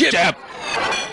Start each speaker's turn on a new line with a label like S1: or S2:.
S1: Chip. Chip.